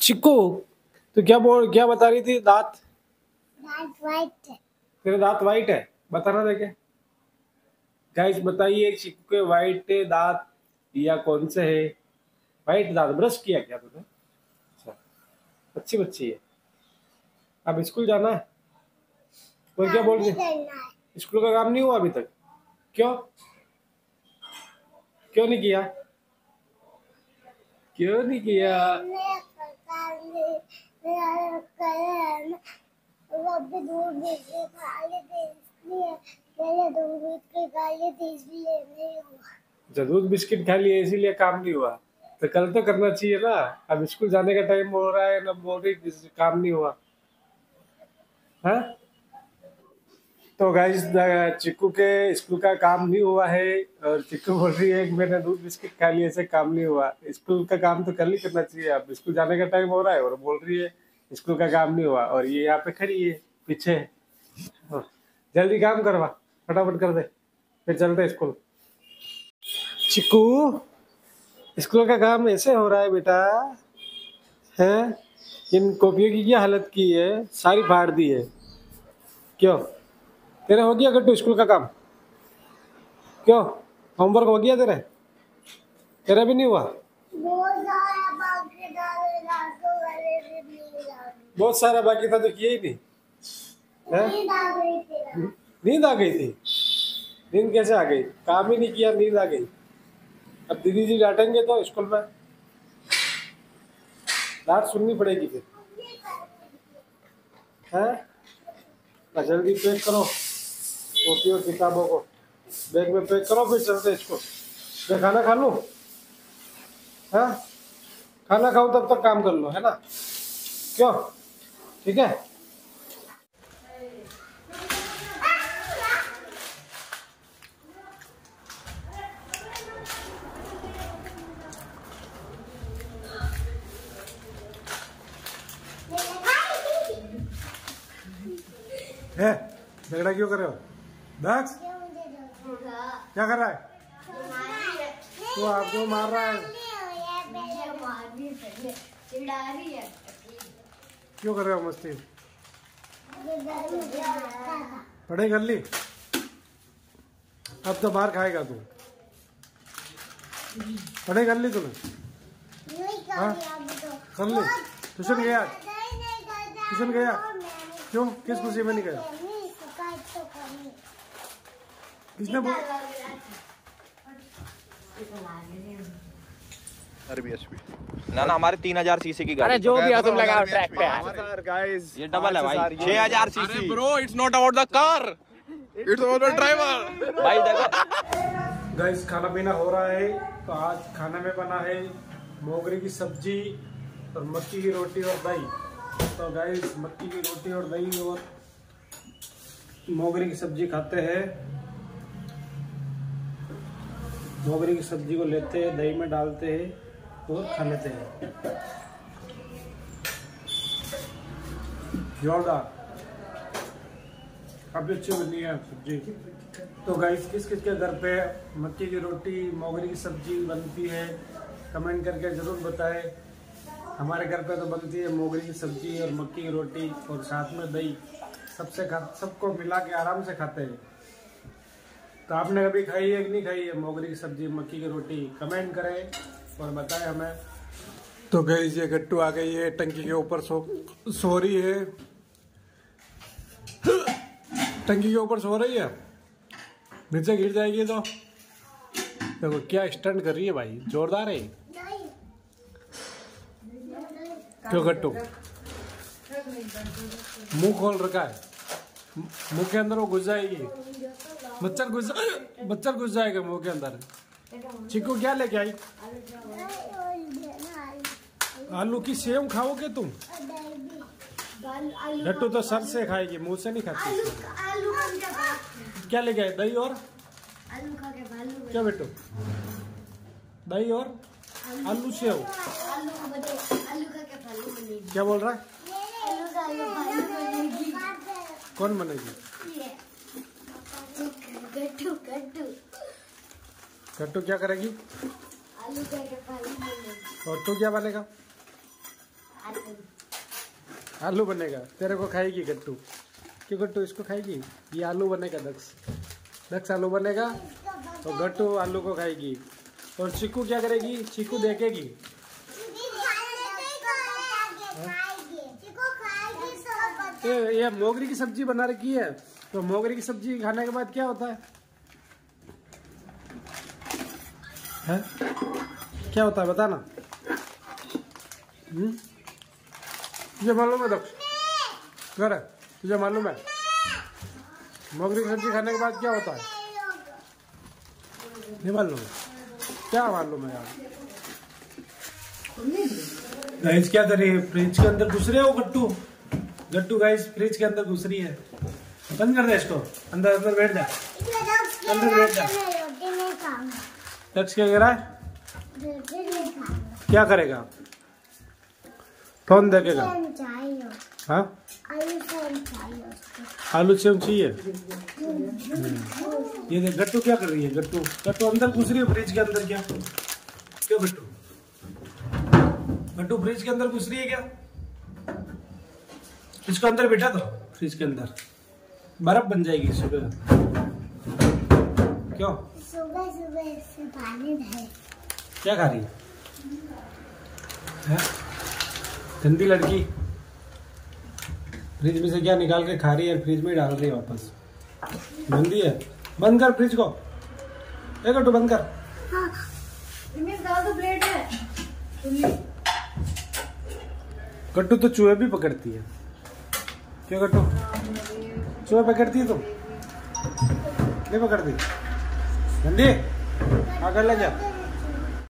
चिक्कू तो क्या बोल क्या बता रही थी? दांत? दांत वाइट है। तेरे दांत वाइट है? बताना देखे। गाइस बताइए चिक्कू के वाइट दांत या कौन से है? वाइट दांत ब्रश किया क्या तूने? अच्छा अच्छी बच्ची है। अब स्कूल जाना है? और क्या बोल रही है? स्कूल का काम नहीं हुआ अभी तक? क्यों? क्यों नहीं किया? क्यों नहीं किया? दूध बिस्किट खा लिए इसीलिए काम नहीं हुआ। तो कल तो करना चाहिए ना। अब स्कूल जाने का टाइम हो रहा है ना बोल रही काम नहीं हुआ। हाँ? तो गाइस चिक्कू के स्कूल का काम नहीं हुआ है और चिक्कू बोल रही है मैंने दूध बिस्किट खा लिया ऐसे काम नहीं हुआ। स्कूल का काम तो कल ही करना चाहिए। अब स्कूल जाने का टाइम हो रहा है और बोल रही है स्कूल का काम नहीं हुआ और ये यहाँ पे खड़ी है पीछे हाँ, जल्दी काम करवा फटाफट कर दे फिर चलते स्कूल। चिक्कू स्कूल का काम ऐसे हो रहा है बेटा है? इन कॉपियों की क्या हालत की है? सारी फाड़ दी है। क्यों? तेरा हो गया गट्टू स्कूल का काम? क्यों? होमवर्क हो गया तेरा? तेरा भी नहीं हुआ? बहुत सारा बाकी था तो किया ही नहीं। नींद आ गई थी। नींद कैसे आ गई? काम ही नहीं किया, नींद आ गई। अब दीदी जी डांटेंगे तो स्कूल में। डांट सुननी पड़ेगी फिर। हैं? जल्दी पैक करो। कॉपी और किताबों को। बैग में पैक करो, फिर चलते इसको। मैं खाना खा लूँ? हाँ? खाना खाऊं तब तक काम कर लो, है ना? क्यों? ठीक है? है? झगड़ा क्यों कर रहे हो? दक्ष क्या कर रहा है? तू आपको मार रहा है। क्यों कर रहे हो मस्ती? पढ़ाई कर ली? अब तो मार खाएगा तू। पढ़ाई कर ली तूने? हाँ? कर ली। ट्यूशन गया? ट्यूशन गया? क्यों? किस खुशी में नहीं गया? किसने बोल? ना ना हमारे तीन हज़ार सीसी की गाड़ी। जो भी तुम लगाओ ट्रैक पे गाइस ये डबल है भाई। छह हज़ार CC. Bro it's not about the car it's about the driver भाई देखो। गाइस खाना पीना हो रहा है तो आज खाने में बना है मोगरे की सब्ज़ी और मक्की की रोटी और दही। तो गाइस मक्की की रोटी और दही और मोगरे की सब्ज़ी खाते हैं। मोगरे की सब्ज़ी को लेते हैं, दही में डालते हैं और खा लेते हैं। जोरदार। काफ़ी अच्छी बनी है सब्ज़ी। तो गाइस किस किस के घर पे मक्की की रोटी, मोगरी की सब्ज़ी बनती है कमेंट करके ज़रूर बताएँ। हमारे घर पे तो बनती है मोगरी की सब्ज़ी और मक्की की रोटी और साथ में दही। सबसे खा सबको मिला के आराम से खाते हैं। तो आपने कभी खाई है कि नहीं खाई है? मोगरी की सब्ज़ी, मक्की की रोटी, कमेंट करें और बताएँ हमें। तो गई ये गट्टू आ गई है, टंकी के ऊपर सो सो रही है। टंकी के ऊपर सो रही है? नीचे गिर जाएगी तो? देखो, क्या स्टंट कर रही है भाई? जोरदार है। क्यों गट्टू? मुँह खोल रखा है। मुँह के अंदर वो घुस जाएगी। मच्छर घुस मच्छर घुस जाएगा मुँह के अंदर। चिकू, क्या लेके आई? आलू की सेव खाओगे तुम? लट्टू तो सर से खाएगी, मुँह से नहीं खाती। क्या लेके आए दही और? क्या बेटू? दही और? आलू सेव। क्या बोल रहा है? कौन बनेगी? ये गट्टू गट्टू गट्टू क्या करेगी? आलू और तू क्या बनेगा? आलू। आलू बनेगा। तेरे को खाएगी गट्टू क्यों गट्टू इसको खाएगी? ये आलू बनेगा दक्ष दक्ष आलू बनेगा और गट्टू आलू को खाएगी। और चीकू क्या करेगी? चीकू देखेगी। ये ये मोगरी की सब्ज़ी बना रखी है। तो मोगरी की सब्ज़ी खाने के बाद क्या होता है? हैं? क्या होता है बता ना हम्म? तुझे मालूम है दक्ष कर तुझे मालूम है? मोगरी की सब्ज़ी खाने के बाद क्या होता है? नहीं मालूम। है क्या मालूम है यार? गाइस क्या करे? फ्रिज के अंदर घुस रहे हो, गट्टू? गट्टू गाइस फ्रिज के अंदर घुस रही है। बंद कर दे इसको। अंदर अंदर बैठ जा। अंदर बैठ जा। दक्ष क्या कह रहा है? क्या करेगा? फ़ोन देखेगा? हाँ? आलू सेम चाहिए। हम्म। ये देख, गट्टू क्या कर रही है? गट्टू। गट्टू अंदर घुस रही है फ्रिज के अंदर क्या? क्यों गट्टू? गट्टू फ्रिज के अंदर घुस रही है क्या? इसको अंदर बैठा दो फ्रिज के अंदर। बर्फ़ बन जाएगी सुबह क्यों? सुबह सुबह से पानी भरे। क्या खा रही है? हैं? गंदी लड़की। फ्रिज में से क्या निकाल के खा रही है? फ्रिज में डाल रही है वापस। गंदी है। बंद कर फ्रिज को। एक गट्टू बंद कर। गट्टू तो चूहे भी पकड़ती है। क्यों गट्टू चूहे पकड़ती है तुम तो? नहीं पकड़ती? गंदी आकर ले जा